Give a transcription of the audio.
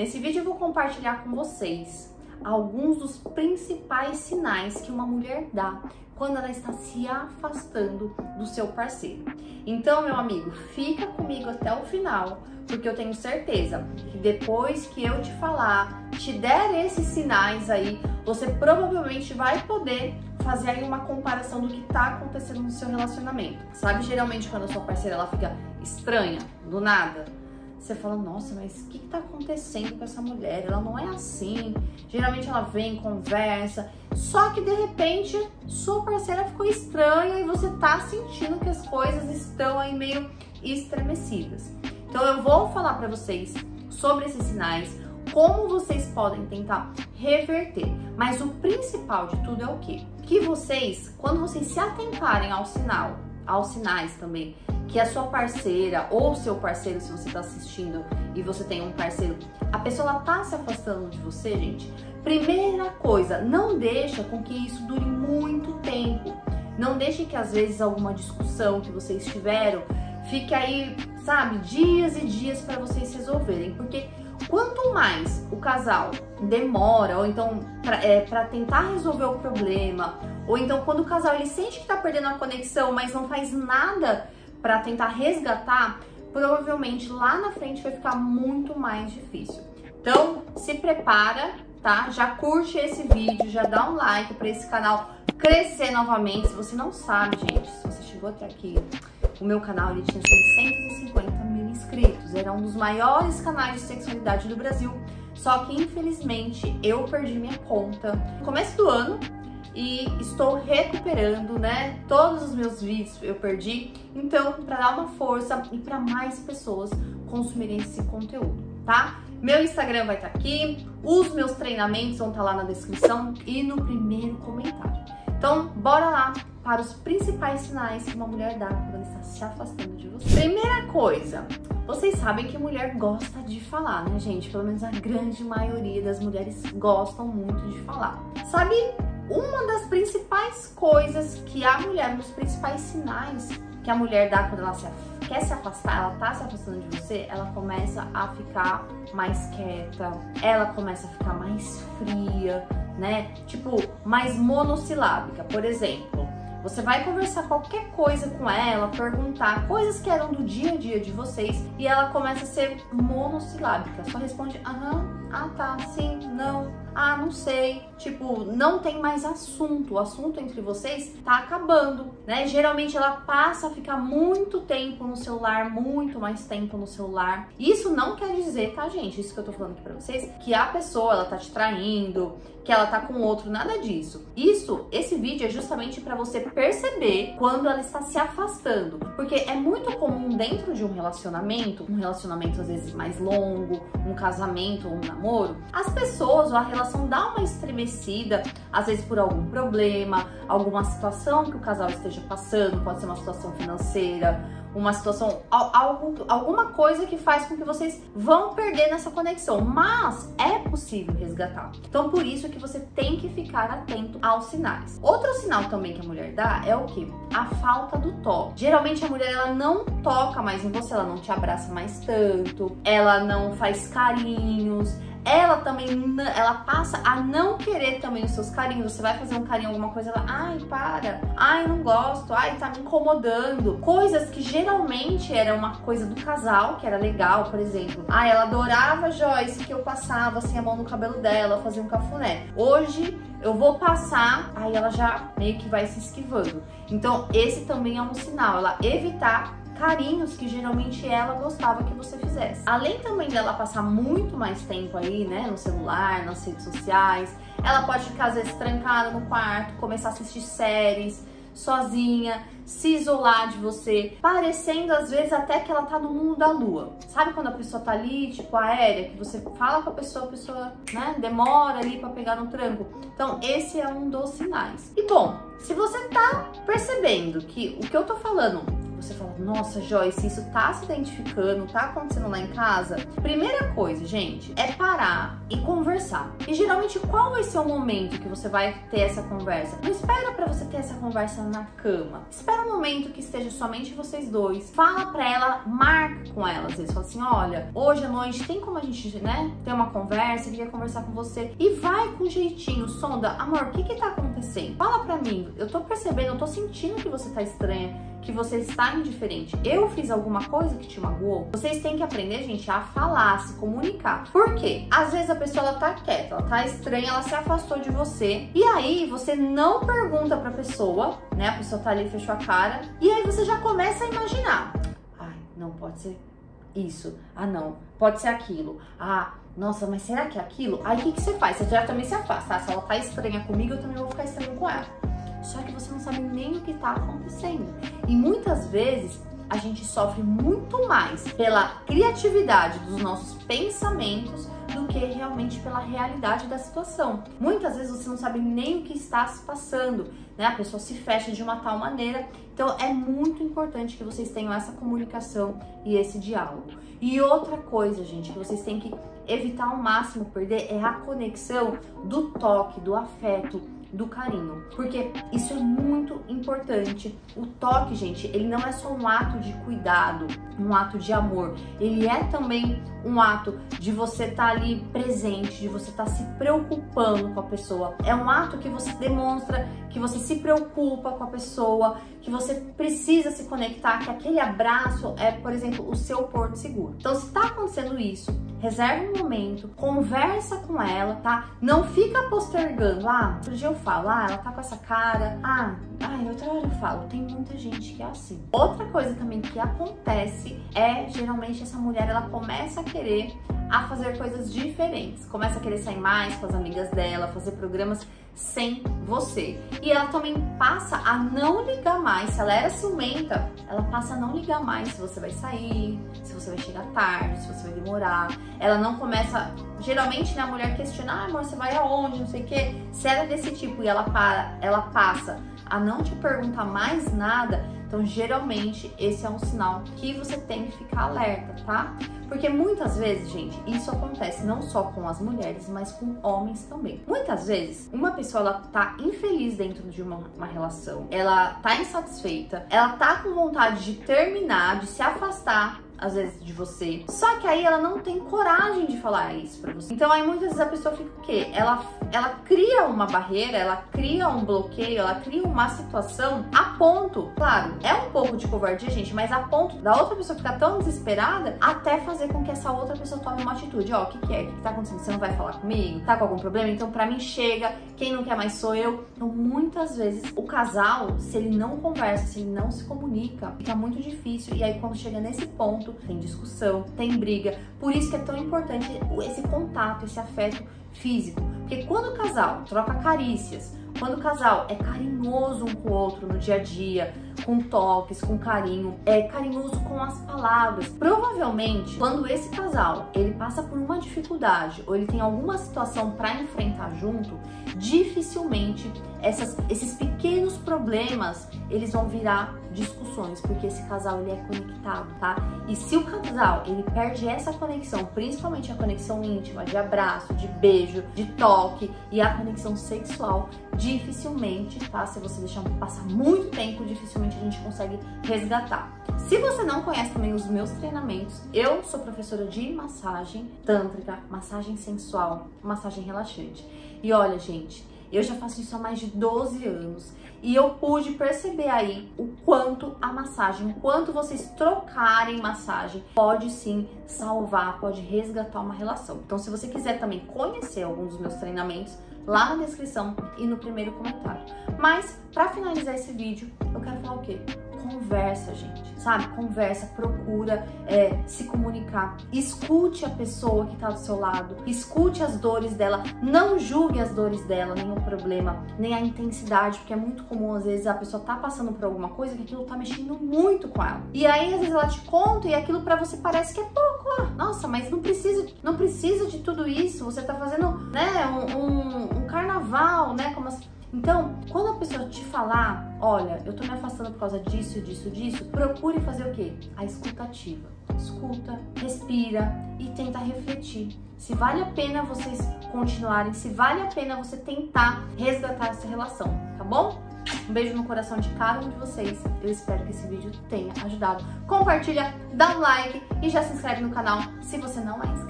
Nesse vídeo eu vou compartilhar com vocês alguns dos principais sinais que uma mulher dá quando ela está se afastando do seu parceiro. Então, meu amigo, fica comigo até o final, porque eu tenho certeza que depois que eu te falar, te der esses sinais aí, você provavelmente vai poder fazer aí uma comparação do que tá acontecendo no seu relacionamento. Sabe, geralmente quando a sua parceira ela fica estranha, do nada, você fala, nossa, mas o que, que tá acontecendo com essa mulher? Ela não é assim. Geralmente ela vem, conversa, só que de repente sua parceira ficou estranha e você tá sentindo que as coisas estão aí meio estremecidas. Então eu vou falar para vocês sobre esses sinais, como vocês podem tentar reverter. Mas o principal de tudo é o quê? Que vocês, quando vocês se atentarem ao sinal, aos sinais também, que a sua parceira ou seu parceiro, se você está assistindo e você tem um parceiro, a pessoa está se afastando de você, gente. Primeira coisa, não deixa com que isso dure muito tempo. Não deixe que às vezes alguma discussão que vocês tiveram fique aí, sabe, dias e dias para vocês resolverem, porque quanto mais o casal demora ou então para é, tentar resolver o problema, ou então quando o casal ele sente que está perdendo a conexão, mas não faz nada para tentar resgatar, provavelmente lá na frente vai ficar muito mais difícil. Então, se prepara, tá? Já curte esse vídeo, já dá um like para esse canal crescer novamente. Se você não sabe, gente, se você chegou até aqui, o meu canal ele tinha 650 mil inscritos. Era um dos maiores canais de sexualidade do Brasil. Só que infelizmente eu perdi minha conta. No começo do ano, e estou recuperando, né? Todos os meus vídeos eu perdi. Então, para dar uma força e para mais pessoas consumirem esse conteúdo, tá? Meu Instagram vai estar tá aqui, os meus treinamentos vão estar tá lá na descrição e no primeiro comentário. Então, bora lá para os principais sinais que uma mulher dá quando ela está se afastando de você. Primeira coisa, vocês sabem que mulher gosta de falar, né, gente? Pelo menos a grande maioria das mulheres gostam muito de falar. Sabe uma das principais coisas que a mulher, um dos principais sinais que a mulher dá quando ela se, quer se afastar, ela tá se afastando de você, ela começa a ficar mais quieta, ela começa a ficar mais fria, né? Tipo, mais monossilábica. Por exemplo, você vai conversar qualquer coisa com ela, perguntar coisas que eram do dia a dia de vocês e ela começa a ser monossilábica. Só responde aham, ah tá, sim, não, ah, não sei. Tipo, não tem mais assunto. O assunto entre vocês tá acabando, né? Geralmente ela passa a ficar muito tempo no celular, muito mais tempo no celular. Isso não quer dizer, tá, gente? Isso que eu tô falando aqui pra vocês, que a pessoa ela tá te traindo, que ela tá com outro, nada disso. Isso, esse vídeo é justamente para você perceber quando ela está se afastando, porque é muito comum dentro de um relacionamento, um relacionamento às vezes mais longo, um casamento ou um namoro, as pessoas ou a relação dá uma estremecida, às vezes por algum problema, alguma situação que o casal esteja passando, pode ser uma situação financeira, uma situação, algo, alguma coisa que faz com que vocês vão perder nessa conexão, mas é possível resgatar. Então por isso que você tem que ficar atento aos sinais. Outro sinal também que a mulher dá é o que? A falta do toque. Geralmente a mulher ela não toca mais em você, ela não te abraça mais tanto, ela não faz carinhos, ela também, ela passa a não querer também os seus carinhos. Você vai fazer um carinho, alguma coisa, ela, ai, para, ai, não gosto, ai, tá me incomodando. Coisas que geralmente era uma coisa do casal, que era legal, por exemplo. Ai, ela adorava Joyce, que eu passava assim a mão no cabelo dela, fazia um cafuné. Hoje eu vou passar, aí ela já meio que vai se esquivando. Então, esse também é um sinal, ela evitar carinhos que geralmente ela gostava que você fizesse. Além também dela passar muito mais tempo aí, né, no celular, nas redes sociais, ela pode ficar às vezes trancada no quarto, começar a assistir séries sozinha, se isolar de você, parecendo às vezes até que ela tá no mundo da lua. Sabe quando a pessoa tá ali, tipo aérea, que você fala com a pessoa, a pessoa, né, demora ali para pegar no tranco. Então, esse é um dos sinais. E bom, se você tá percebendo que o que eu tô falando você fala, nossa, Joyce, isso tá se identificando, tá acontecendo lá em casa? Primeira coisa, gente, é parar e conversar. E geralmente, qual vai ser o momento que você vai ter essa conversa? Não espera para você ter essa conversa na cama. Espera um momento que esteja somente vocês dois. Fala pra ela, marca com ela. Às vezes fala assim: olha, hoje à noite tem como a gente, né, ter uma conversa, queria conversar com você. E vai com jeitinho, sonda, amor, o que que tá acontecendo? Fala pra mim, eu tô percebendo, eu tô sentindo que você tá estranha que você está indiferente. Eu fiz alguma coisa que te magoou? Vocês têm que aprender, gente, a falar, a se comunicar. Por quê? Às vezes a pessoa ela tá quieta, ela tá estranha, ela se afastou de você. E aí você não pergunta pra pessoa, né? A pessoa tá ali, fechou a cara. E aí você já começa a imaginar. Ai, não pode ser isso. Ah, não. Pode ser aquilo. Ah, nossa, mas será que é aquilo? Aí o que, que você faz? Você já também se afasta. Ah, se ela tá estranha comigo, eu também vou ficar estranho com ela. Só que você não sabe nem o que está acontecendo. E muitas vezes a gente sofre muito mais pela criatividade dos nossos pensamentos do que realmente pela realidade da situação. Muitas vezes você não sabe nem o que está se passando, né? A pessoa se fecha de uma tal maneira. Então é muito importante que vocês tenham essa comunicação e esse diálogo. E outra coisa, gente, que vocês têm que evitar ao máximo perder é a conexão do toque, do afeto, do carinho, porque isso é muito importante. O toque, gente, ele não é só um ato de cuidado, um ato de amor, ele é também um ato de você estar tá ali presente, de você estar tá se preocupando com a pessoa. É um ato que você demonstra que você se preocupa com a pessoa, que você precisa se conectar, que aquele abraço é, por exemplo, o seu porto seguro. Então, se está acontecendo isso, reserva um momento, conversa com ela, tá? Não fica postergando. Ah, outro dia eu falo, ah, ela tá com essa cara. Ah, ah, outra hora eu falo. Tem muita gente que é assim. Outra coisa também que acontece é geralmente essa mulher ela começa a querer a fazer coisas diferentes, começa a querer sair mais com as amigas dela, fazer programas sem você. E ela também passa a não ligar mais. Se ela era ciumenta, ela passa a não ligar mais se você vai sair, se você vai chegar tarde, se você vai demorar. Ela não começa. Geralmente, né, a mulher questiona, ah, amor, você vai aonde? Não sei o quê. Se ela é desse tipo e ela, para, ela passa a não te perguntar mais nada, então geralmente esse é um sinal que você tem que ficar alerta, tá? Porque muitas vezes, gente, isso acontece não só com as mulheres, mas com homens também. Muitas vezes, uma pessoa ela tá infeliz dentro de uma, uma relação, ela tá insatisfeita, ela tá com vontade de terminar, de se afastar às vezes, de você. Só que aí ela não tem coragem de falar isso pra você. Então aí muitas vezes a pessoa fica o quê? Ela, ela cria uma barreira, ela cria um bloqueio, ela cria uma situação a ponto, claro, é um pouco de covardia, gente, mas a ponto da outra pessoa ficar tão desesperada até fazer com que essa outra pessoa tome uma atitude. Ó, oh, o que, que é? O que, que tá acontecendo? Você não vai falar comigo? Tá com algum problema? Então pra mim chega, quem não quer mais sou eu. Então muitas vezes o casal, se ele não conversa, se ele não se comunica, fica muito difícil. E aí quando chega nesse ponto, tem discussão, tem briga. Por isso que é tão importante esse contato, esse afeto físico. Porque quando o casal troca carícias, quando o casal é carinhoso um com o outro no dia a dia, com toques, com carinho, é carinhoso com as palavras. Provavelmente, quando esse casal ele passa por uma dificuldade ou ele tem alguma situação para enfrentar junto, dificilmente essas, esses pequenos problemas eles vão virar discussões, porque esse casal ele é conectado, tá? E se o casal ele perde essa conexão, principalmente a conexão íntima, de abraço, de beijo, de toque e a conexão sexual, dificilmente, tá? Se você deixar passar muito tempo, dificilmente a gente consegue resgatar. Se você não conhece também os meus treinamentos, eu sou professora de massagem tântrica, massagem sensual, massagem relaxante. E olha, gente, eu já faço isso há mais de 12 anos e eu pude perceber aí o quanto a massagem, o quanto vocês trocarem massagem pode sim salvar, pode resgatar uma relação. Então, se você quiser também conhecer alguns dos meus treinamentos, lá na descrição e no primeiro comentário. Mas, para finalizar esse vídeo, eu quero falar o quê? Conversa, gente, sabe? Conversa, procura é, se comunicar, escute a pessoa que tá do seu lado, escute as dores dela, não julgue as dores dela, o problema, nem a intensidade, porque é muito comum às vezes a pessoa tá passando por alguma coisa que aquilo tá mexendo muito com ela. E aí às vezes ela te conta e aquilo para você parece que é pouco, ah, nossa, mas não precisa, não precisa de tudo isso, você tá fazendo, né, um, um, um carnaval, né, como as Então, quando a pessoa te falar, olha, eu tô me afastando por causa disso, disso, disso, procure fazer o quê? A escutativa. Escuta, respira e tenta refletir. Se vale a pena vocês continuarem, se vale a pena você tentar resgatar essa relação, tá bom? Um beijo no coração de cada um de vocês. Eu espero que esse vídeo tenha ajudado. Compartilha, dá um like e já se inscreve no canal se você não é inscrito.